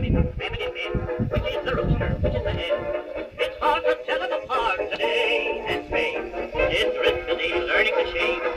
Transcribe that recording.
which is the rooster, which is the hen. It's hard to the day and learning the.